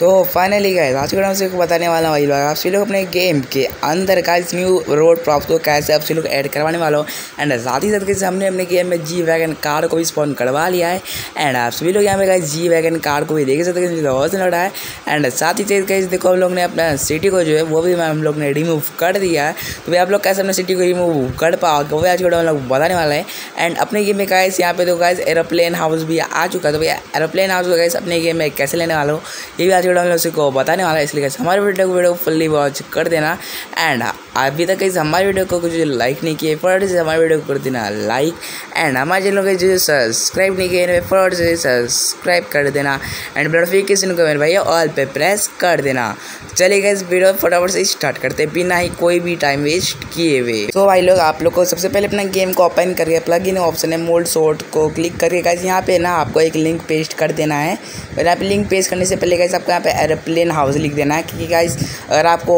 तो फाइनली गए आज के से बताने वाला लोग, आप सभी लोग अपने गेम के अंदर का इस न्यू रोड प्रॉप्स को कैसे आप सभी लोग ऐड करवाने वाला हो एंड साथ ही साथ कैसे हमने अपने गेम में जी वैगन कार को भी स्पॉन करवा लिया है एंड आप सभी लोग यहाँ पे गए जी वैगन कार को भी देख सकते हैं बहुत लग है एंड साथ ही साथ कैसे देखो हम लोग ने अपना सिटी को जो है, वो भी हम लोग ने रिमूव कर दिया है तो भाई आप लोग कैसे अपने सिटी को रिमूव कर पाओगे वो आज के हम लोग बताने वाला है एंड अपने गेम में गाइस यहाँ पे तो गाइस एरोप्लेन हाउस भी आ चुका है तो भैया एरोप्लेन हाउस को गाइस अपने गेम में कैसे लेने वाला हो, ये भी आज वीडियो हम लोग को बताने वाला है? इसलिए हमारे वीडियो को वीडियो फुल्ली वॉच कर देना एंड अभी तक कैसे हमारे वीडियो को कुछ लाइक नहीं किए, फटाफट से हमारे वीडियो को कर देना लाइक एंड हमारे चैनल को जो सब्सक्राइब नहीं किए फटाफट से सब्सक्राइब कर देना एंड नोटिफिकेशन को मेरे भैया ऑल पे प्रेस कर देना। चलिए इस वीडियो फटाफट से स्टार्ट करते बिना ही कोई भी टाइम वेस्ट किए हुए। तो भाई लोग, आप लोग को सबसे पहले अपना गेम को ओपन करके प्लग इन ऑप्शन है मोल्ड शॉर्ट को क्लिक करके गाइस यहाँ पे ना आपको एक लिंक पेस्ट कर देना है। और यहाँ पे लिंक पेस्ट करने से पहले गाइस आपको यहाँ पे एरोप्लेन हाउस लिख देना है, क्योंकि गाइस अगर आपको,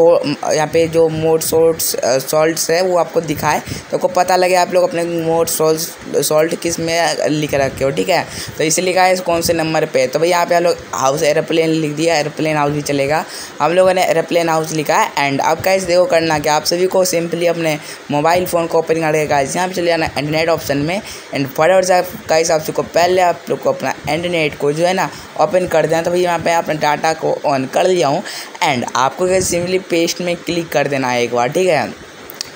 यहाँ पे जो मोड सॉल्ट सॉल्ट्स है, वो आपको दिखाए। तो आपको पता लगे आप लोग अपने मोड सॉल्ट सॉल्ट किसमें लिख रखे हो, ठीक है? तो इसलिए गाइस कौन से नंबर पे? तो भाई यहाँ पे हम लोग हाउस एरोप्लेन लिख दिया एरोप्लेन हाउस भी चलेगा। हम लोगों ने एरोप्लेन हाउस लिखा है एंड अब गाइस देखो करना कि आप सभी को सिंपली अपने मोबाइल फ़ोन को ओपन करके गाइस यहाँ पे चले जाना इंटरनेट ऑप्शन में। एंड फटाफट से गाइस आप सबको पहले आप लोग को अपना इंटरनेट को जो है ना ओपन कर देना। तो भाई यहाँ पे अपने डाटा को ऑन कर लिया हूँ। एंड आपको सिंपली पेस्ट में क्लिक कर देना है एक बार, ठीक है?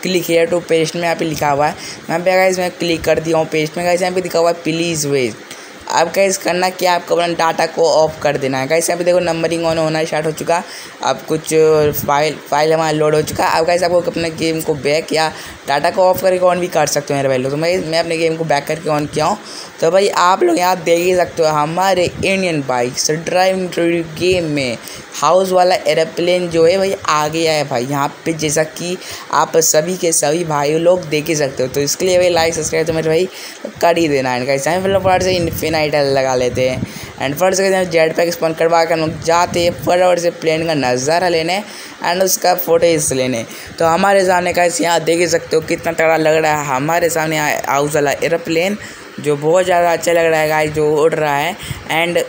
क्लिक हेयर टू पेस्ट में यहाँ पे लिखा हुआ है। यहाँ पे गाइस मैं क्लिक कर दिया हूँ पेस्ट में। गाइस यहाँ पे लिखा हुआ है प्लीज़ वेट अब कैसे करना क्या आपको अपना डाटा को ऑफ़ कर देना है। कैसे अभी देखो नंबरिंग ऑन होना स्टार्ट हो चुका। अब कुछ फ़ाइल फ़ाइल हमारा लोड हो चुका। अब कैसे आपको अपने गेम को बैक या डाटा को ऑफ़ करके ऑन भी कर सकते हो मेरे भाई लोग। तो मैं मैं अपने गेम को बैक करके ऑन किया हूँ। तो भाई आप लोग यहाँ देख ही सकते हो हमारे इंडियन बाइक्स ड्राइविंग गेम में हाउस वाला एरोप्लेन जो है भाई आ गया है भाई। यहाँ पे जैसा कि आप सभी के सभी भाई लोग देख ही सकते हो। तो इसके लिए भाई लाइक सब्सक्राइब तो मेरे भाई कर ही देना। है इसमें फ़िल्म से इन्फिनाइट लगा लेते हैं। एंड फ़र्स्ट से जेड पैक स्पॉन करवा कर हम लोग जाते हैं, फटाफट से प्लेन का नज़ारा लेने एंड उसका फोटेज लेने। तो हमारे सामने का यहाँ देख ही सकते हो कितना तगड़ा लग रहा है। हमारे सामने हाउस वाला एरोप्लेन जो बहुत ज़्यादा अच्छा लग रहा है गाइस जो उड़ रहा है। एंड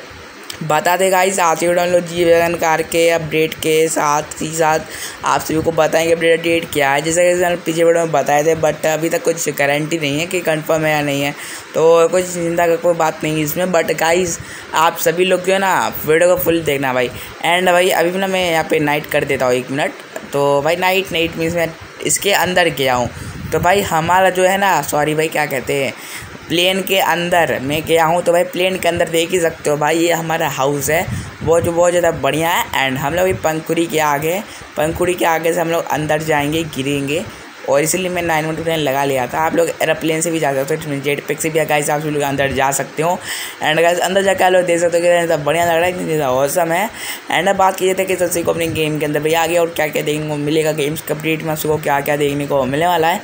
बता दें गाइस आज ही डाउनलोड जी वैगन कार के अपडेट के साथ ही साथ आप सभी को बताएँगे अपडेट डेट क्या है। जैसे कि पीछे वीडियो में बताए थे बट अभी तक कुछ गारंटी नहीं है कि कंफर्म है या नहीं है। तो कुछ चिंता का कोई बात नहीं है इसमें। बट गाइस आप सभी लोग जो है ना वीडियो को फुल देखना भाई। एंड भाई, अभी भी ना मैं यहाँ पे नाइट कर देता हूँ एक मिनट तो भाई नाइट नाइट मीन्स मैं इसके अंदर गया हूँ। तो भाई हमारा जो है ना सॉरी भाई, क्या कहते हैं? प्लेन के अंदर। मैं गया हूँ तो भाई प्लेन के अंदर देख ही सकते हो भाई, ये हमारा हाउस है। वो जो बहुत ज़्यादा बढ़िया है एंड हम लोग पंखुड़ी के आगे पंखुड़ी के आगे से हम लोग अंदर जाएँगे, गिरेंगे और इसीलिए मैं नाइन वन टू नाइन लगा लिया था। आप लोग एरोप्लेन से भी जा सकते हो जेट पैक से भी गाइस आप लोग अंदर जा सकते हो। एंड गाइस अंदर जाकर आप लोग देख सकते हो कि बढ़िया लग रहा है कि औसम है। एंड अब बात कीजिए थे कि सबसे को अपने गेम के अंदर भैया आगे और क्या क्या देखने को मिलेगा गेम्स कंप्लीट में उसको क्या क्या देखने को मिलने वाला है।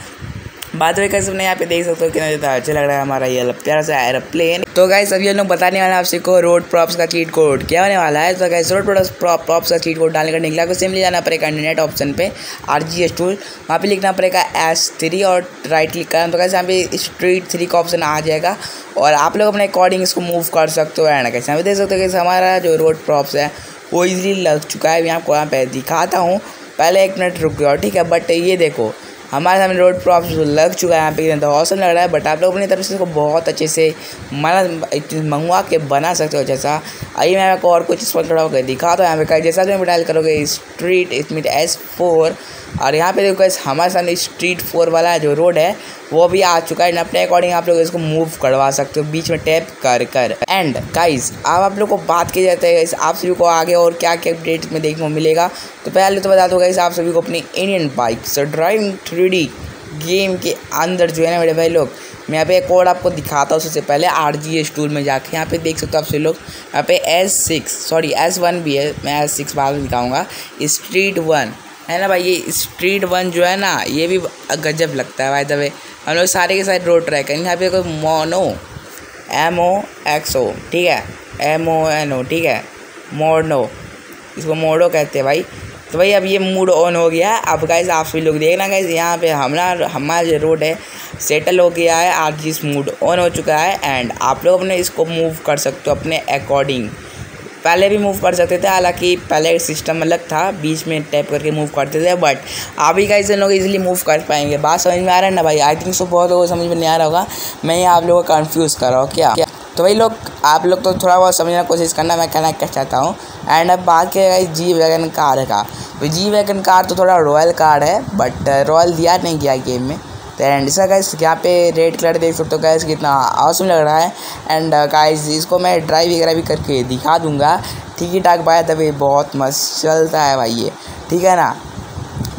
बात हुई कैसे यहाँ पे देख सकते हो कितना ज़्यादा अच्छा लग रहा है हमारा ये प्यारा सा एरोप्लेन तो गाइस अभी हम लोग बताने वाले आपसे को रोड प्रॉप्स का चीट कोड क्या होने वाला है। तो गाइस रोड प्रॉप्स का चीट कोड डालने का निकला को सिंपली जाना पड़ेगा इंटरनेट ऑप्शन पे आर जी एस टूल वहाँ पर लिखना पड़ेगा एस थ्री और राइट क्लिक करना तो कैसे यहाँ पे स्ट्रीट थ्री का ऑप्शन आ जाएगा और आप लोग अपने अकॉर्डिंग इसको मूव कर सकते हो एंड कैसे पे देख सकते हो कैसे हमारा जो रोड प्रॉप्स है, वो इजीली लग चुका है। मैं आपको यहाँ पे दिखाता हूँ। पहले एक मिनट रुक गया ठीक है? बट ये देखो हमारे सामने रोड प्रॉप्स लग चुका है यहाँ पे तो औसम लग रहा है बट आप लोग अपनी तरफ़ से इसको बहुत अच्छे से मना मंगवा के बना सकते हो जैसा। अभी मैं आपको और कुछ स्पॉट खड़ा होकर दिखा दो यहाँ पे। जैसा कि डायल करोगे स्ट्रीट इसमें एस फोर और यहाँ पे देखो हमारे सामने स्ट्रीट फोर वाला जो रोड है वो भी आ चुका है अपने अकॉर्डिंग आप लोग इसको मूव करवा सकते हो, बीच में टैप कर कर। एंड गाइस अब आप लोग को बात की जाती है आप सभी को आगे और क्या क्या अपडेट में देखने को मिलेगा। तो पहले तो बता दो गाइस आप सभी को अपनी इंडियन बाइक से ड्राइविंग थ्री गेम के अंदर जो है ना मेरे भाई लोग, मैं यहाँ पे एक कोड आपको दिखाता हूँ सबसे पहले आर जी एस टूल में जाके। यहाँ पे देख सकते हो आप सभी लोग, यहाँ पे S six sorry S one भी है, मैं एस सिक्स बाद में दिखाऊँगा। स्ट्रीट वन है ना भाई, ये स्ट्रीट वन जो है ना, ये भी गजब लगता है भाई दबे हम लोग सारे के सारे रोड ट्रैक करेंगे। यहाँ पे कोई mono M O X O ठीक है? एम ओ एन ओ ठीक है? मोडो इसको मोडो कहते हैं भाई। तो भाई, अब ये मूड ऑन हो गया। है अब गाइज़ आप सभी लोग देखना गाइज़ यहाँ पे हमारा हमारा जो रोड है सेटल हो गया है। आज जिस मूड ऑन हो चुका है एंड आप लोग अपने इसको मूव कर सकते हो अपने अकॉर्डिंग पहले भी मूव कर सकते थे, हालाँकि पहले सिस्टम अलग था, बीच में टैप करके मूव करते थे बट अभी का इसे लोग इजीली मूव कर पाएँगे। बात समझ में आ रहा है ना भाई? आई थिंक सो बहुत लोगों को समझ में नहीं आ रहा होगा। मैं आप लोगों को कन्फ्यूज़ कर रहा हूँ, क्या? क्या तो भाई लोग, आप लोग तो थोड़ा बहुत समझने की कोशिश करना, मैं कहना क्या चाहता हूँ। एंड अब बात किया गया जी वैगन कार का। तो जी वैगन कार तो थोड़ा रॉयल कार है बट रॉयल दिया नहीं गया गेम में। तो एंड इसका गाइस यहाँ पे रेड कलर देख सकते हो गैस कितना आसम लग रहा है। एंड गाइस इसको मैं ड्राइव वगैरह भी करके दिखा दूँगा। ठीक ही ठाक पाया तभी बहुत मस्त चलता है भाई ये। ठीक है ना?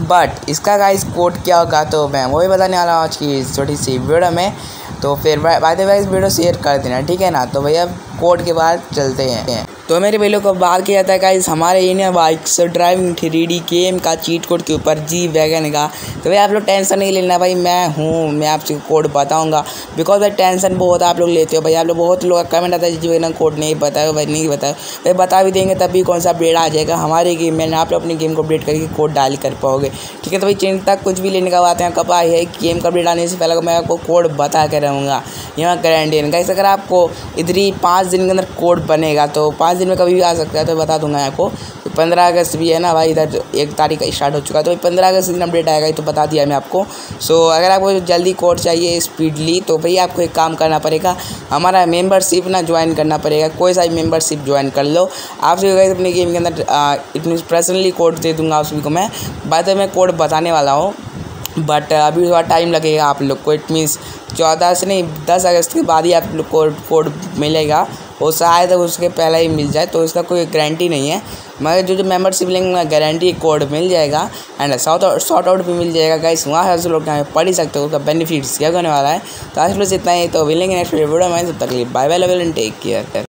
बट इसका गाइस कोड क्या होगा तो मैं वही बताने वाला हूँ आज की छोटी सी वीडियो में। तो फिर बाय द वे इस वीडियो शेयर कर देना, ठीक है ना? तो भैया कोड के बाद चलते हैं। तो मेरे भाई को बात किया जाता है गाइस हमारे Indian bikes driving three game का चीट कोड के ऊपर जी वैगन का। तो भाई आप लोग टेंशन नहीं लेना भाई, मैं हूँ, मैं आपसे कोड बताऊँगा। बिकॉज़ भाई टेंशन बहुत आप लोग लेते हो भाई, आप लोग बहुत लोग कमेंट आता है जी वैगन कोड नहीं बताया भाई नहीं बताया भाई बता भी देंगे, तभी कौन सा अपडेट आ जाएगा। हमारे गेम में आप लोग अपनी गेम को अपडेट करके कोड डाल कर पाओगे। ठीक है तो भाई चिंता कुछ भी लेने का बात है कब आई है गेम का अपडेट आने से पहले मैं आपको कोड बता के रहूँगा। यहाँ गारंटी गाइस अगर आपको इधर ही पाँच दिन के अंदर कोड बनेगा तो पाँच दिन में कभी भी आ सकता है तो बता दूँगा आपको। तो पंद्रह अगस्त भी है ना भाई, इधर एक तारीख का स्टार्ट हो चुका है। तो पंद्रह अगस्त दिन अपडेट आएगा तो बता दिया मैं आपको। सो अगर आपको जल्दी कोड चाहिए स्पीडली तो भाई आपको एक काम करना पड़ेगा। हमारा मेम्बरशिप ना ज्वाइन करना पड़ेगा, कोई सा मेम्बरशिप ज्वाइन कर लो। आप सभी अपने गेम के अंदर इतनी पर्सनली कोड दे दूँगा आप सभी को मैं। बाद में कोड बताने वाला हूँ। बट अभी थोड़ा टाइम लगेगा आप लोग को इट मीन्स चौदह से नहीं, दस अगस्त के बाद ही आप लोग को कोड मिलेगा। वो शायद उसके पहले ही मिल जाए तो इसका कोई गारंटी नहीं है। मगर जो जो मेम्बरशिप लेंगे गारंटी कोड मिल जाएगा and short out short out भी मिल जाएगा गाइस वहाँ से लोग यहाँ पढ़ ही सकते हो, उसका बेनिफिट्स क्या होने वाला है। तो आज इतना ही तो मिलेंगे नेक्स्ट वीडियो में, तब तक bye bye level and take care